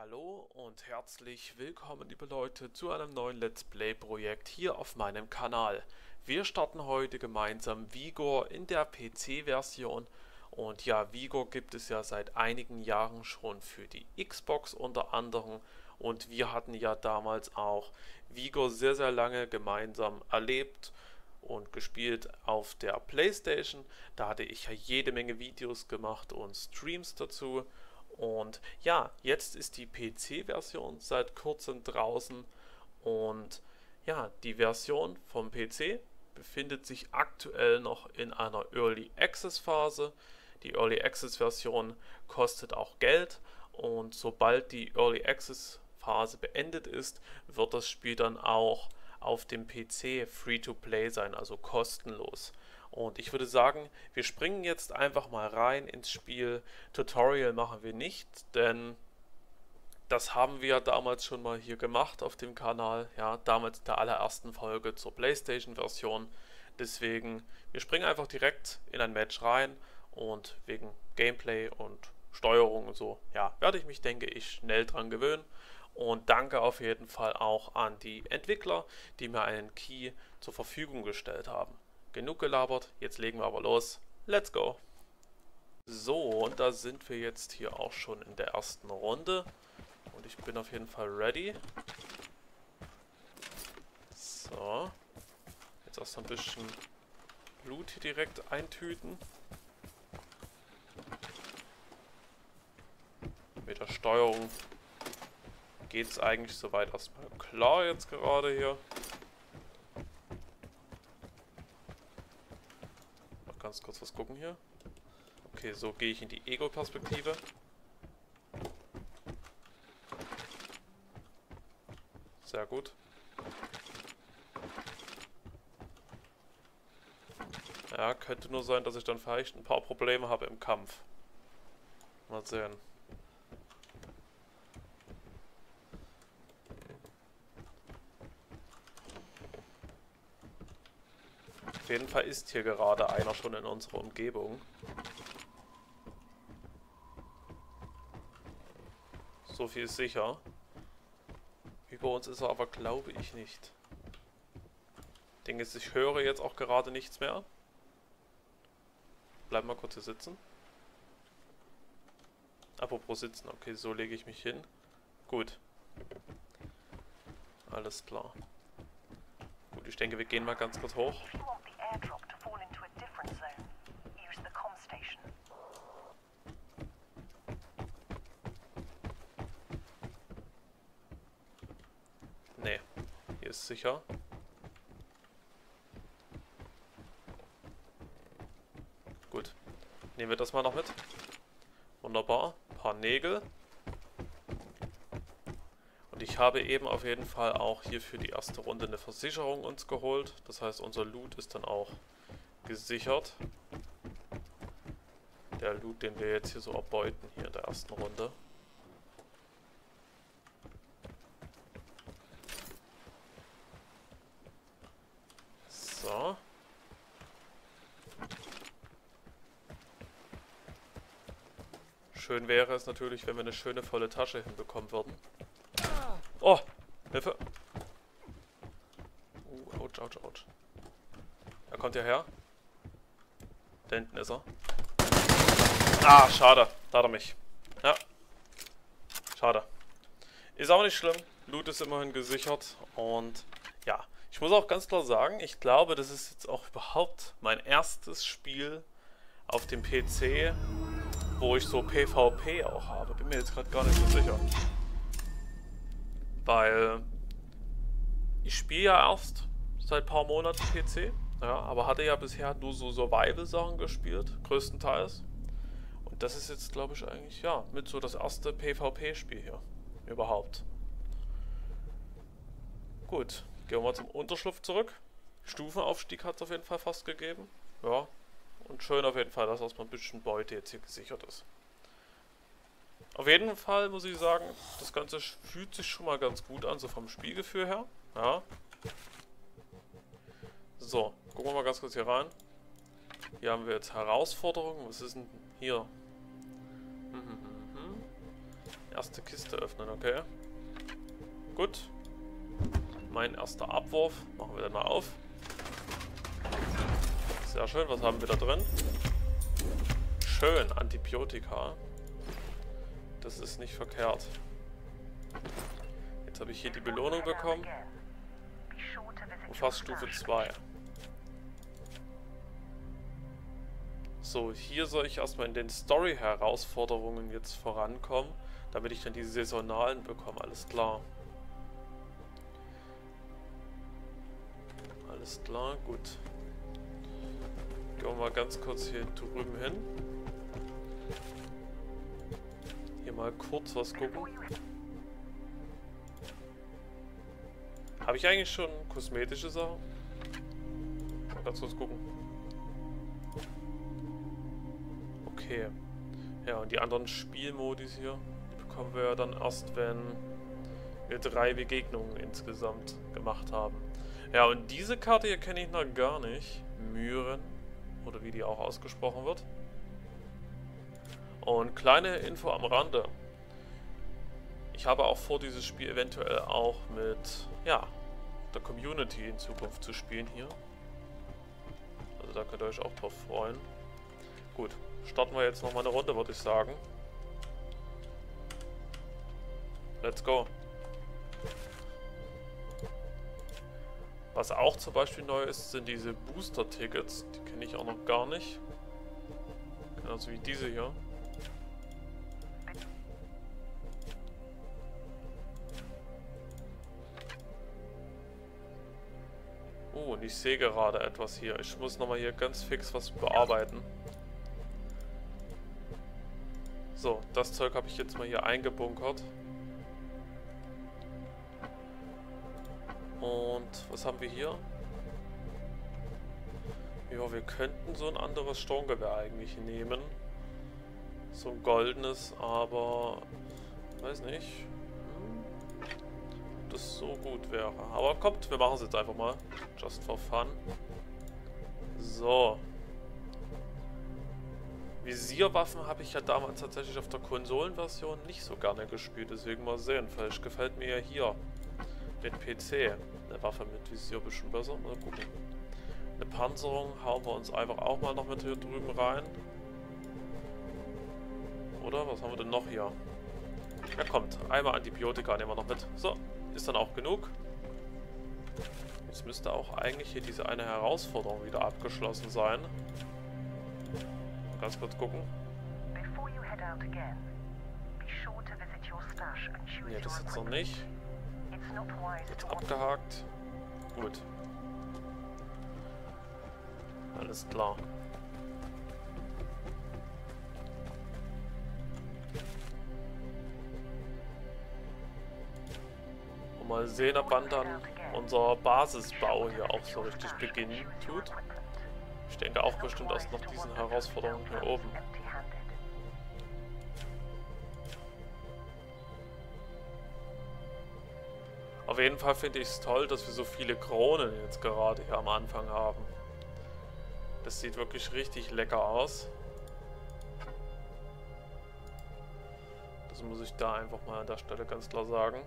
Hallo und herzlich willkommen liebe Leute zu einem neuen Let's Play Projekt hier auf meinem Kanal. Wir starten heute gemeinsam Vigor in der PC-Version und ja, Vigor gibt es ja seit einigen Jahren schon für die Xbox unter anderem und wir hatten ja damals auch Vigor sehr sehr lange gemeinsam erlebt und gespielt auf der Playstation. Da hatte ich ja jede Menge Videos gemacht und Streams dazu und ja, jetzt ist die PC-Version seit kurzem draußen und ja, die Version vom PC befindet sich aktuell noch in einer Early Access Phase. Die Early Access Version kostet auch Geld und sobald die Early Access Phase beendet ist, wird das Spiel dann auch auf dem PC free to play sein, also kostenlos. Und ich würde sagen, wir springen jetzt einfach mal rein ins Spiel. Tutorial machen wir nicht, denn das haben wir damals schon mal hier gemacht auf dem Kanal. Ja, damals der allerersten Folge zur PlayStation-Version. Deswegen, wir springen einfach direkt in ein Match rein und wegen Gameplay und Steuerung und so, ja, werde ich mich, denke ich, schnell dran gewöhnen. Und danke auf jeden Fall auch an die Entwickler, die mir einen Key zur Verfügung gestellt haben. Genug gelabert, jetzt legen wir aber los. Let's go! So, und da sind wir jetzt hier auch schon in der ersten Runde. Und ich bin auf jeden Fall ready. So. Jetzt erst ein bisschen Loot hier direkt eintüten. Mit der Steuerung geht es eigentlich soweit erstmal klar jetzt gerade hier. ganz kurz was gucken hier. Okay, so gehe ich in die Ego-Perspektive. Sehr gut. Ja, könnte nur sein, dass ich dann vielleicht ein paar Probleme habe im Kampf. Mal sehen. Auf jeden Fall ist hier gerade einer schon in unserer Umgebung. So viel ist sicher. Über uns ist er aber, glaube ich, nicht. Ich denke, ich höre jetzt auch gerade nichts mehr. Bleib mal kurz hier sitzen. Apropos sitzen. Okay, so lege ich mich hin. Gut. Alles klar. Ich denke, wir gehen mal ganz kurz hoch. ist sicher. Gut. Nehmen wir das mal noch mit. Wunderbar. Ein paar Nägel. Und ich habe eben auf jeden Fall auch hier für die erste Runde eine Versicherung uns geholt. Das heißt, unser Loot ist dann auch gesichert. Der Loot, den wir jetzt hier so erbeuten, hier in der ersten Runde. Schön wäre es natürlich, wenn wir eine schöne volle Tasche hinbekommen würden. Oh! Hilfe! Uh, ouch, ouch, ouch. Er kommt ja her. Da hinten ist er. Ah, schade. Da hat er mich. Ja. Schade. Ist auch nicht schlimm. Loot ist immerhin gesichert. Und ja, ich muss auch ganz klar sagen, ich glaube, das ist jetzt auch überhaupt mein erstes Spiel auf dem PC, wo ich so PvP auch habe. Bin mir jetzt gerade gar nicht so sicher. Weil ich spiele ja erst seit ein paar Monaten PC, ja, aber hatte ja bisher nur so Survival-Sachen gespielt, größtenteils. Und das ist jetzt, glaube ich, eigentlich, ja, mit so das erste PvP-Spiel hier. Überhaupt. Gut, gehen wir mal zum Unterschlupf zurück. Stufenaufstieg hat es auf jeden Fall fast gegeben. Ja, und schön auf jeden Fall, dass erstmal ein bisschen Beute jetzt hier gesichert ist. Auf jeden Fall muss ich sagen, das Ganze fühlt sich schon mal ganz gut an, so vom Spielgefühl her. Ja. So, gucken wir mal ganz kurz hier rein. Hier haben wir jetzt Herausforderungen. Was ist denn hier? erste Kiste öffnen, okay. Gut. Mein erster Abwurf. Machen wir dann mal auf. Sehr schön, was haben wir da drin? Schön, Antibiotika. Das ist nicht verkehrt. Jetzt habe ich hier die Belohnung bekommen. fast Stufe 2. So, hier soll ich erstmal in den Story-Herausforderungen jetzt vorankommen, damit ich dann die saisonalen bekomme, alles klar. Alles klar, gut. Gehen wir mal ganz kurz hier drüben hin. Mal kurz was gucken. Habe ich eigentlich schon kosmetische Sachen? Ganz kurz gucken. Okay. Ja, und die anderen Spielmodis hier, die bekommen wir ja dann erst, wenn wir drei Begegnungen insgesamt gemacht haben. Ja, und diese Karte hier kenne ich noch gar nicht. Myren. Oder wie die auch ausgesprochen wird. Und kleine Info am Rande. Ich habe auch vor, dieses Spiel eventuell auch mit, ja, der Community in Zukunft zu spielen hier. Also da könnt ihr euch auch drauf freuen. Gut, starten wir jetzt nochmal eine Runde, würde ich sagen. Let's go. Was auch zum Beispiel neu ist, sind diese Booster-Tickets. Die kenne ich auch noch gar nicht. Genauso wie diese hier. Ich sehe gerade etwas hier. Ich muss nochmal hier ganz fix was bearbeiten. So, das Zeug habe ich jetzt mal hier eingebunkert. Und was haben wir hier? Ja, wir könnten so ein anderes Sturmgewehr eigentlich nehmen. So ein goldenes, aber... Weiß nicht. Das so gut wäre. Aber kommt, wir machen es jetzt einfach mal. Just for fun. So. Visierwaffen habe ich ja damals tatsächlich auf der Konsolenversion nicht so gerne gespielt. Deswegen mal sehen. Vielleicht gefällt mir ja hier den PC. Eine Waffe mit Visier bisschen besser. Mal gucken. Eine Panzerung hauen wir uns einfach auch mal noch mit hier drüben rein. Oder? Was haben wir denn noch hier? Ja, kommt. Einmal Antibiotika nehmen wir noch mit. So, ist dann auch genug. Jetzt müsste auch eigentlich hier diese eine Herausforderung wieder abgeschlossen sein. Ganz kurz gucken. Ne, das jetzt noch nicht. Jetzt abgehakt. Gut. Alles klar. Mal sehen, ob wann dann unser Basisbau hier auch so richtig beginnen tut. Ich denke auch bestimmt erst nach diesen Herausforderungen hier oben. Auf jeden Fall finde ich es toll, dass wir so viele Kronen jetzt gerade hier am Anfang haben. Das sieht wirklich richtig lecker aus. Das muss ich da einfach mal an der Stelle ganz klar sagen.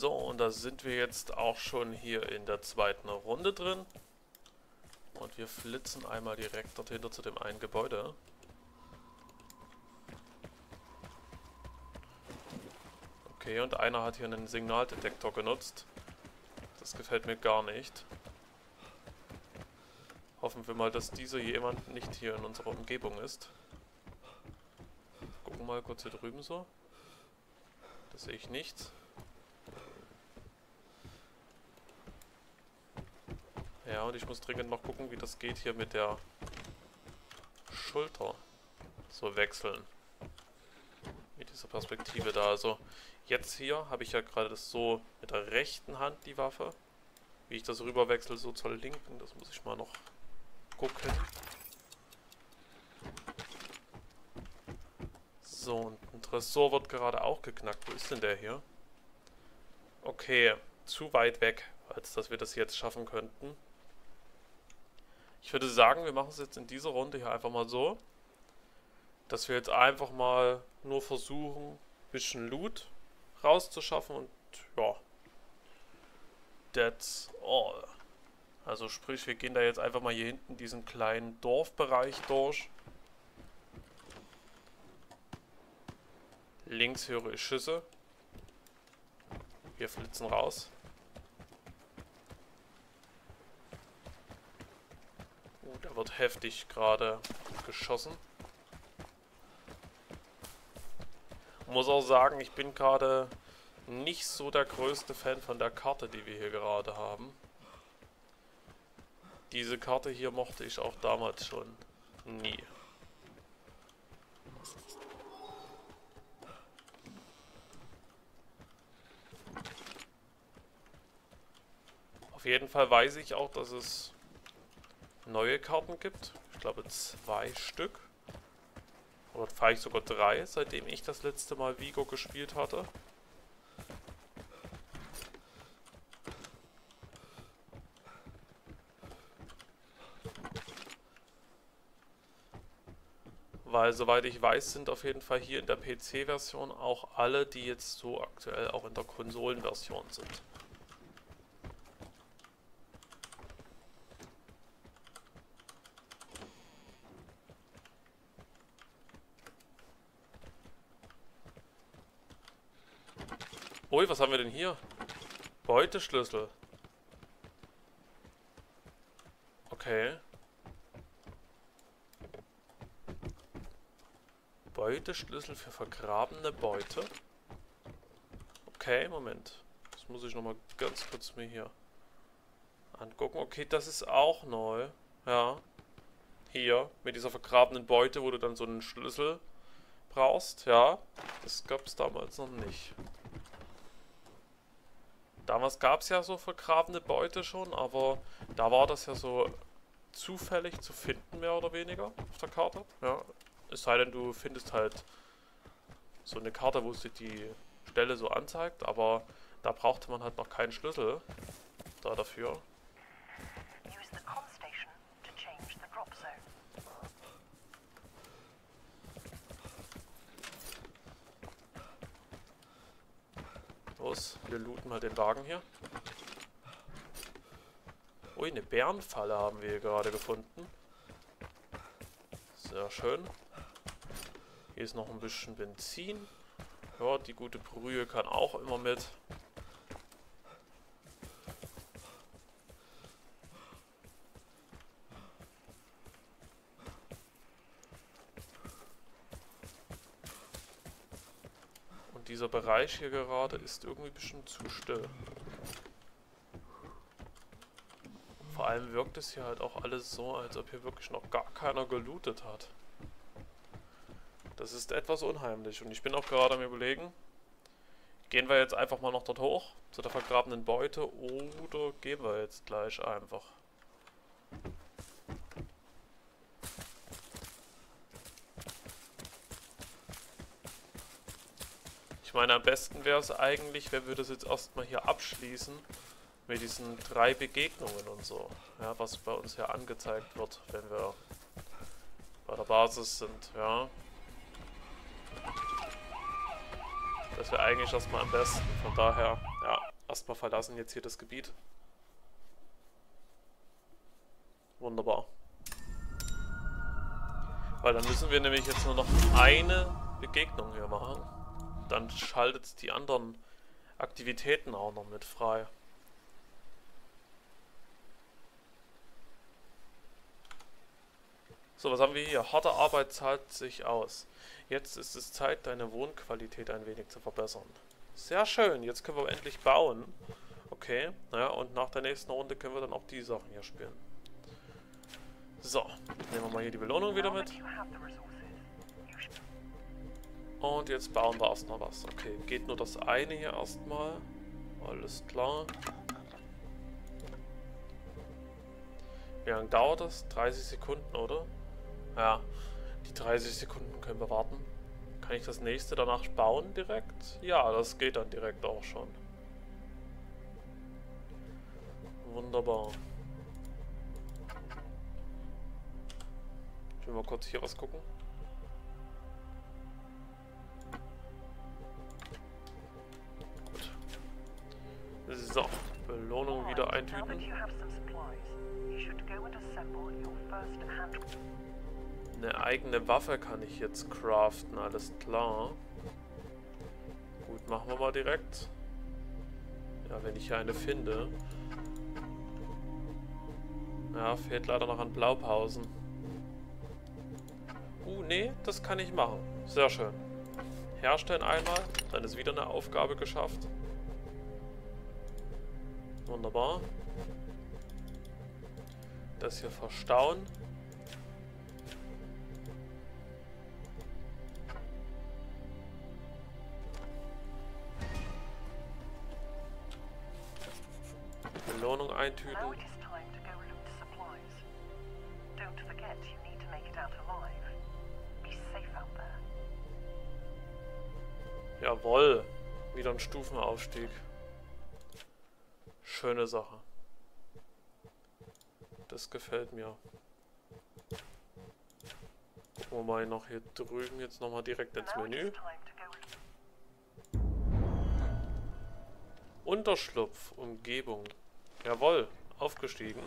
So, und da sind wir jetzt auch schon hier in der zweiten Runde drin. Und wir flitzen einmal direkt dort hinter zu dem einen Gebäude. Okay, und einer hat hier einen Signaldetektor genutzt. Das gefällt mir gar nicht. Hoffen wir mal, dass dieser jemand nicht hier in unserer Umgebung ist. Gucken mal kurz hier drüben so. Da sehe ich nichts. Ja, und ich muss dringend noch gucken, wie das geht hier mit der Schulter. So wechseln. Mit dieser Perspektive da. Also Jetzt hier habe ich ja gerade das so mit der rechten Hand die Waffe. Wie ich das rüberwechsel so zur linken, das muss ich mal noch gucken. So, und ein Tresor wird gerade auch geknackt. Wo ist denn der hier? Okay, zu weit weg, als dass wir das jetzt schaffen könnten. Ich würde sagen, wir machen es jetzt in dieser Runde hier einfach mal so, dass wir jetzt einfach mal nur versuchen, ein bisschen Loot rauszuschaffen und ja, that's all. Also sprich, wir gehen da jetzt einfach mal hier hinten diesen kleinen Dorfbereich durch. Links höre ich Schüsse. Wir flitzen raus. Oh, da wird heftig gerade geschossen. Muss auch sagen, ich bin gerade nicht so der größte Fan von der Karte, die wir hier gerade haben. Diese Karte hier mochte ich auch damals schon nie. Auf jeden Fall weiß ich auch, dass es neue Karten gibt. Ich glaube zwei Stück. Oder vielleicht sogar drei, seitdem ich das letzte Mal Vigo gespielt hatte. Weil soweit ich weiß, sind auf jeden Fall hier in der PC-Version auch alle, die jetzt so aktuell auch in der Konsolenversion sind. Ui, was haben wir denn hier? Beuteschlüssel. Okay. Beuteschlüssel für vergrabene Beute. Okay, Moment. Das muss ich nochmal ganz kurz mir hier angucken. Okay, das ist auch neu. Ja. Hier, mit dieser vergrabenen Beute, wo du dann so einen Schlüssel brauchst. Ja, das gab es damals noch nicht. Damals gab es ja so vergrabene Beute schon, aber da war das ja so zufällig zu finden, mehr oder weniger, auf der Karte. Ja, es sei denn, du findest halt so eine Karte, wo sich die Stelle so anzeigt, aber da brauchte man halt noch keinen Schlüssel da dafür. Los, wir looten mal den Wagen hier. Ui, eine Bärenfalle haben wir hier gerade gefunden. Sehr schön. Hier ist noch ein bisschen Benzin. Ja, die gute Brühe kann auch immer mit. Und Bereich hier gerade ist irgendwie ein bisschen zu still. Vor allem wirkt es hier halt auch alles so, als ob hier wirklich noch gar keiner gelootet hat. Das ist etwas unheimlich. Und ich bin auch gerade am überlegen, gehen wir jetzt einfach mal noch dort hoch, zu der vergrabenen Beute, oder gehen wir jetzt gleich einfach? Meine, am besten wäre es eigentlich, wenn wir das jetzt erstmal hier abschließen mit diesen drei Begegnungen und so. Ja, was bei uns hier angezeigt wird, wenn wir bei der Basis sind, ja. Das wäre eigentlich erstmal am besten. Von daher, ja, erstmal verlassen jetzt hier das Gebiet. Wunderbar. Weil dann müssen wir nämlich jetzt nur noch eine Begegnung hier machen. Dann schaltet die anderen Aktivitäten auch noch mit frei. So, was haben wir hier? Harte Arbeit zahlt sich aus. Jetzt ist es Zeit, deine Wohnqualität ein wenig zu verbessern. Sehr schön, jetzt können wir endlich bauen. Okay, naja, und nach der nächsten Runde können wir dann auch die Sachen hier spielen. So, nehmen wir mal hier die Belohnung wieder mit. Und jetzt bauen wir erstmal was. Okay, geht nur das eine hier erstmal. Alles klar. Wie lange dauert das? 30 Sekunden, oder? Ja, die 30 Sekunden können wir warten. Kann ich das nächste danach bauen direkt? Ja, das geht dann direkt auch schon. Wunderbar. will mal kurz hier was gucken. So, Belohnung wieder eintüten. Eine eigene Waffe kann ich jetzt craften, alles klar. Gut, machen wir mal direkt. Ja, wenn ich hier eine finde. Ja, fehlt leider noch an Blaupausen. Uh, nee, das kann ich machen. Sehr schön. Herstellen einmal, dann ist wieder eine Aufgabe geschafft. Wunderbar. Das hier verstauen. Belohnung eintüten. Jawoll. Wieder ein Stufenaufstieg. Schöne Sache. Das gefällt mir. Mal noch hier drüben jetzt nochmal direkt ins Menü. Unterschlupf, Umgebung. Jawohl, aufgestiegen.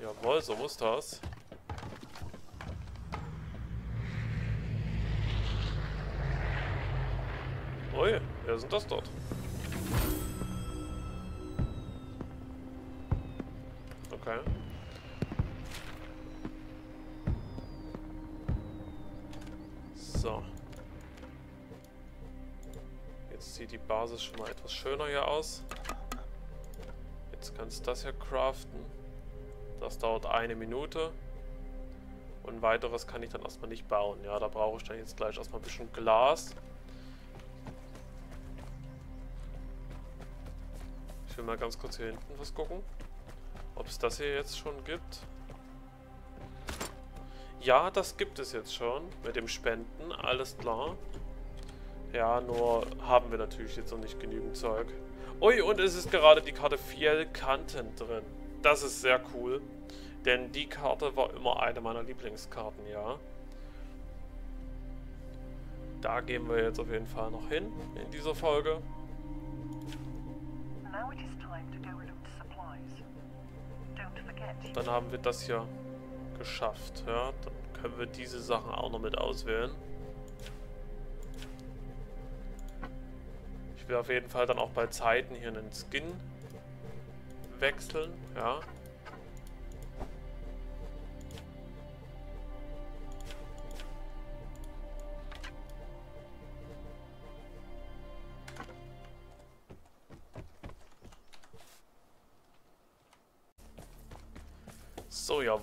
Jawohl, so muss das. Ui, wer sind das dort? Okay. So. Jetzt sieht die Basis schon mal etwas schöner hier aus. Jetzt kannst du das hier craften. Das dauert eine Minute. Und weiteres kann ich dann erstmal nicht bauen. Ja, da brauche ich dann jetzt gleich erstmal ein bisschen Glas. Ich will mal ganz kurz hier hinten was gucken. Es das hier jetzt schon gibt? Ja, das gibt es jetzt schon. Mit dem Spenden, alles klar. Ja, nur haben wir natürlich jetzt noch nicht genügend Zeug. Ui, und es ist gerade die Karte Fiel Kanten drin. Das ist sehr cool. Denn die Karte war immer eine meiner Lieblingskarten, ja. Da gehen wir jetzt auf jeden Fall noch hin in dieser Folge. Dann haben wir das hier geschafft, ja. Dann können wir diese Sachen auch noch mit auswählen. Ich will auf jeden Fall dann auch bei Zeiten hier einen Skin wechseln, ja.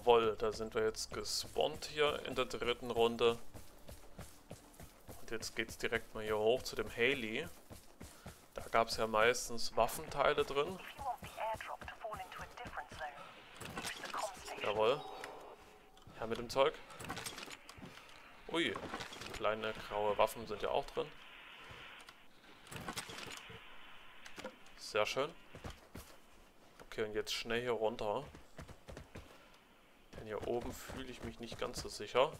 Jawohl, da sind wir jetzt gespawnt hier in der dritten Runde. Und jetzt geht es direkt mal hier hoch zu dem Haley. Da gab es ja meistens Waffenteile drin. Jawohl. Ja, mit dem Zeug. Ui, kleine graue Waffen sind ja auch drin. Sehr schön. Okay, und jetzt schnell hier runter. Denn hier oben fühle ich mich nicht ganz so sicher.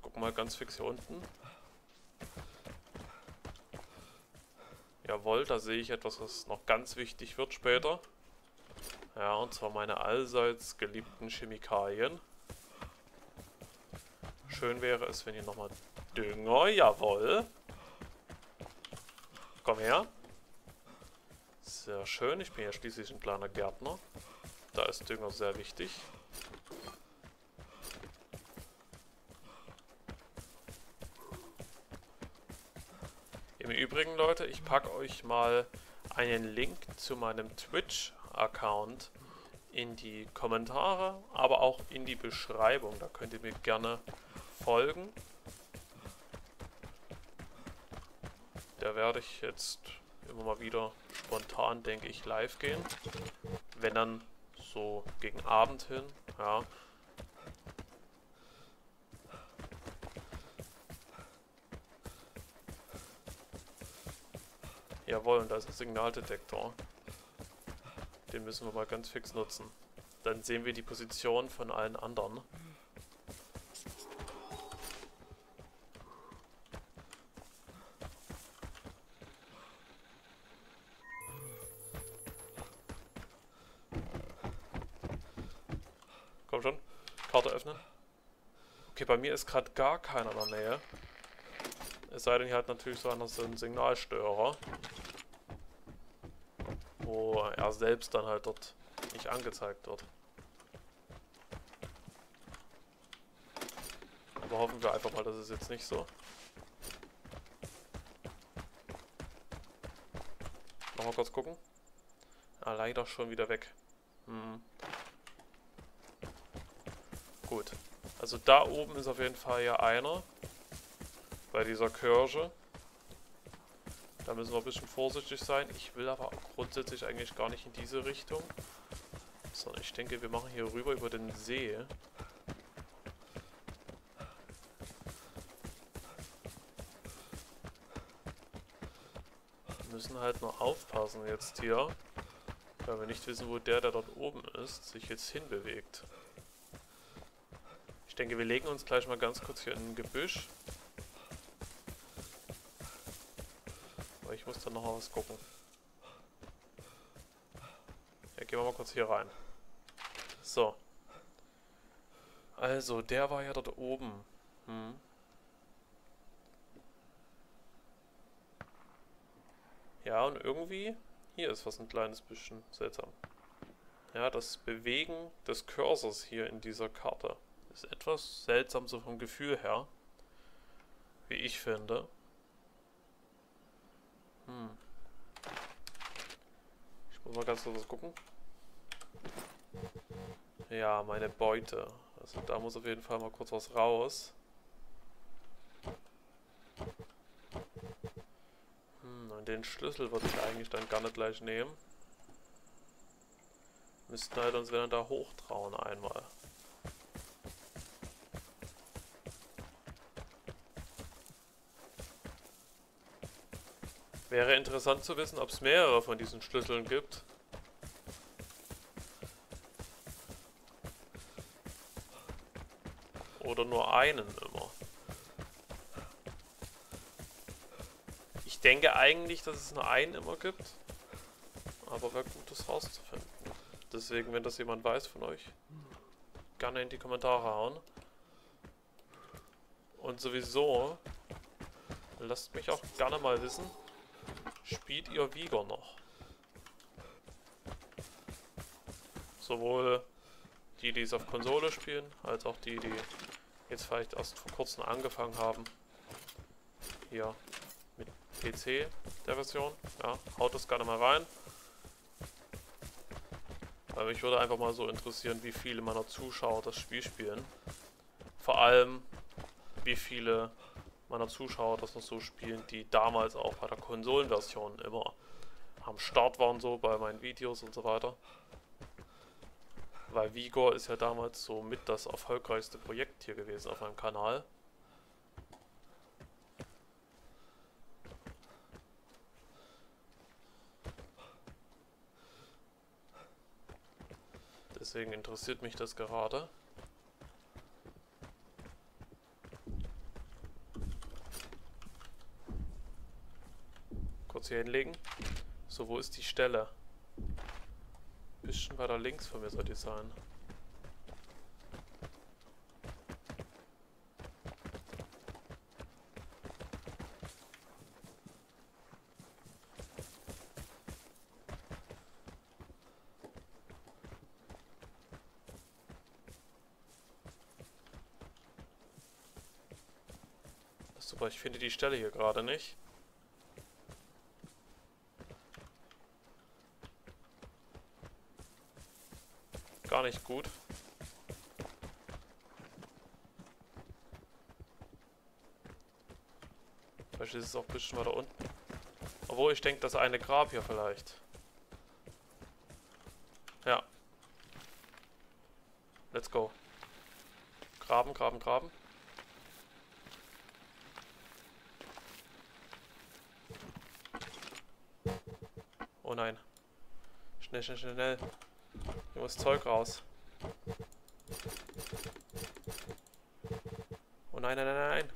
Gucken mal ganz fix hier unten. Jawohl, da sehe ich etwas, was noch ganz wichtig wird später. Ja, und zwar meine allseits geliebten Chemikalien. Schön wäre es, wenn hier nochmal Dünger, jawohl. Komm her. Sehr schön, ich bin ja schließlich ein kleiner Gärtner. Da ist Dünger sehr wichtig. Im Übrigen, Leute, ich packe euch mal einen Link zu meinem Twitch-Account in die Kommentare, aber auch in die Beschreibung. Da könnt ihr mir gerne folgen. Da werde ich jetzt immer mal wieder spontan, denke ich, live gehen. Wenn dann so gegen Abend hin, ja. Jawohl, und da ist ein Signaldetektor. Den müssen wir mal ganz fix nutzen. Dann sehen wir die Position von allen anderen. Komm schon. Karte öffnen. Okay, bei mir ist gerade gar keiner in der Nähe. Es sei denn, hier hat natürlich so einer so einen Signalstörer. Wo er selbst dann halt dort nicht angezeigt wird. Aber hoffen wir einfach mal, dass es jetzt nicht so. Nochmal kurz gucken. Ah, leider schon wieder weg. Hm. Gut. Also da oben ist auf jeden Fall ja einer. Bei dieser Kirche. Da müssen wir ein bisschen vorsichtig sein. Ich will aber grundsätzlich eigentlich gar nicht in diese Richtung. Sondern ich denke, wir machen hier rüber über den See. Wir müssen halt nur aufpassen jetzt hier. Weil wir nicht wissen, wo der, der dort oben ist, sich jetzt hinbewegt. Ich denke, wir legen uns gleich mal ganz kurz hier in ein Gebüsch. Aber ich muss dann noch mal was gucken. Ja, gehen wir mal kurz hier rein. So. Also, der war ja dort oben. Hm. Ja, und irgendwie... Hier ist was ein kleines bisschen seltsam. Ja, das Bewegen des Cursors hier in dieser Karte. Ist etwas seltsam so vom Gefühl her. Wie ich finde. Hm. Ich muss mal ganz kurz gucken. Ja, meine Beute. Also da muss auf jeden Fall mal kurz was raus. Hm, und den Schlüssel würde ich eigentlich dann gar nicht gleich nehmen. Müssten halt uns wenn da hochtrauen einmal. Wäre interessant zu wissen, ob es mehrere von diesen Schlüsseln gibt. Oder nur einen immer. Ich denke eigentlich, dass es nur einen immer gibt. Aber wäre gut, das rauszufinden. Deswegen, wenn das jemand weiß von euch, gerne in die Kommentare hauen. Und sowieso, lasst mich auch gerne mal wissen, Spielt ihr Vigor noch? Sowohl die, die es auf Konsole spielen, als auch die, die jetzt vielleicht erst vor kurzem angefangen haben. Hier mit PC der Version. Ja, haut das gerne mal rein. Weil mich würde einfach mal so interessieren, wie viele meiner Zuschauer das Spiel spielen. Vor allem, wie viele meiner Zuschauer das noch so spielen, die damals auch bei der Konsolenversion immer am Start waren, so bei meinen Videos und so weiter. Weil Vigor ist ja damals so mit das erfolgreichste Projekt hier gewesen auf meinem Kanal. Deswegen interessiert mich das gerade. Kurz hier hinlegen. So, wo ist die Stelle? Bisschen weiter links von mir soll die sein. Super, ich finde die Stelle hier gerade nicht. Nicht gut. Vielleicht ist es auch ein bisschen weiter unten. Obwohl, ich denke, das eine Grab hier vielleicht. Ja. Let's go. Graben, graben, graben. Oh nein. Schnell, schnell, schnell, schnell. Hier muss Zeug raus. Oh nein, nein, nein, nein.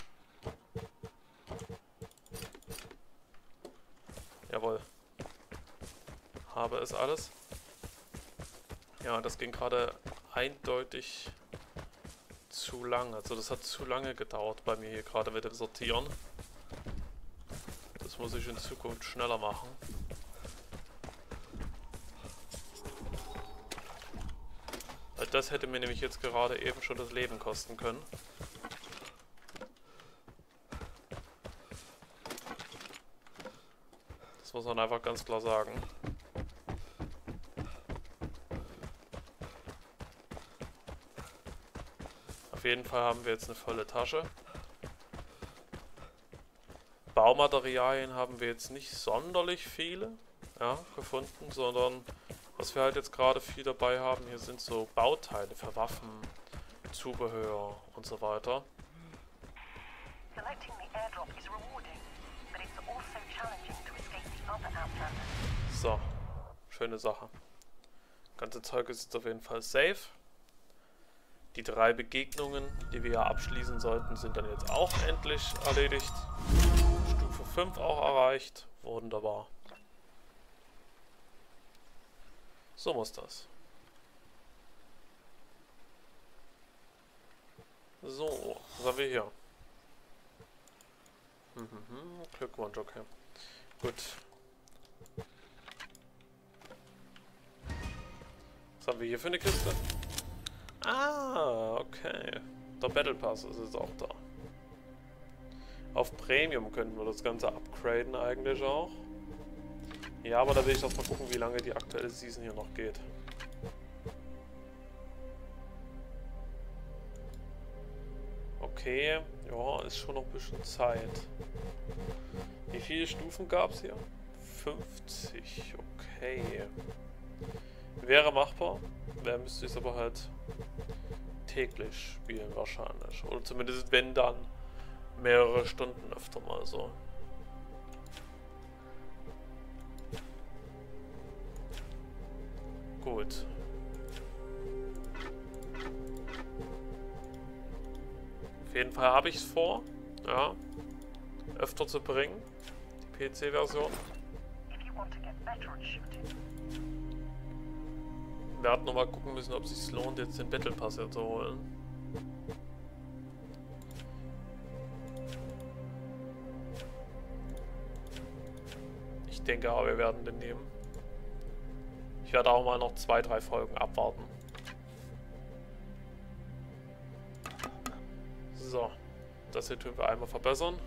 Jawohl. Habe es alles. Ja, das ging gerade eindeutig zu lang. Also das hat zu lange gedauert bei mir hier gerade mit dem Sortieren. Das muss ich in Zukunft schneller machen. Das hätte mir nämlich jetzt gerade eben schon das Leben kosten können. Das muss man einfach ganz klar sagen. Auf jeden Fall haben wir jetzt eine volle Tasche. Baumaterialien haben wir jetzt nicht sonderlich viele ja, gefunden, sondern was wir halt jetzt gerade viel dabei haben, hier sind so Bauteile für Waffen, Zubehör und so weiter. So, schöne Sache. Ganze Zeug ist jetzt auf jeden Fall safe. Die drei Begegnungen, die wir ja abschließen sollten, sind dann jetzt auch endlich erledigt. Stufe 5 auch erreicht. Wunderbar. So muss das. So, was haben wir hier? Mhm, mhm, Glückwunsch, okay. Gut. Was haben wir hier für eine Kiste? Ah, okay. Der Battle Pass ist jetzt auch da. Auf Premium könnten wir das Ganze upgraden eigentlich auch. Ja, aber da will ich erstmal gucken, wie lange die aktuelle Season hier noch geht. Okay, ja, ist schon noch ein bisschen Zeit. Wie viele Stufen gab es hier? 50, okay. Wäre machbar. Wer müsste es aber halt täglich spielen wahrscheinlich. Oder zumindest wenn dann mehrere Stunden öfter mal so. Fall habe ich es vor, ja, öfter zu bringen, die PC-Version. Wir hatten nochmal gucken müssen, ob es sich lohnt, jetzt den Battle Pass zu holen. Ich denke aber, wir werden den nehmen. Ich werde auch mal noch zwei, drei Folgen abwarten. So, das hier tun wir einmal verbessern.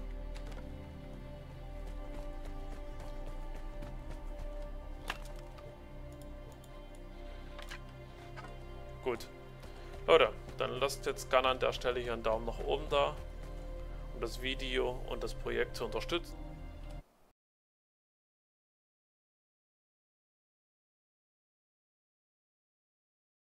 Gut. Leute, dann lasst jetzt gerne an der Stelle hier einen Daumen nach oben da, um das Video und das Projekt zu unterstützen.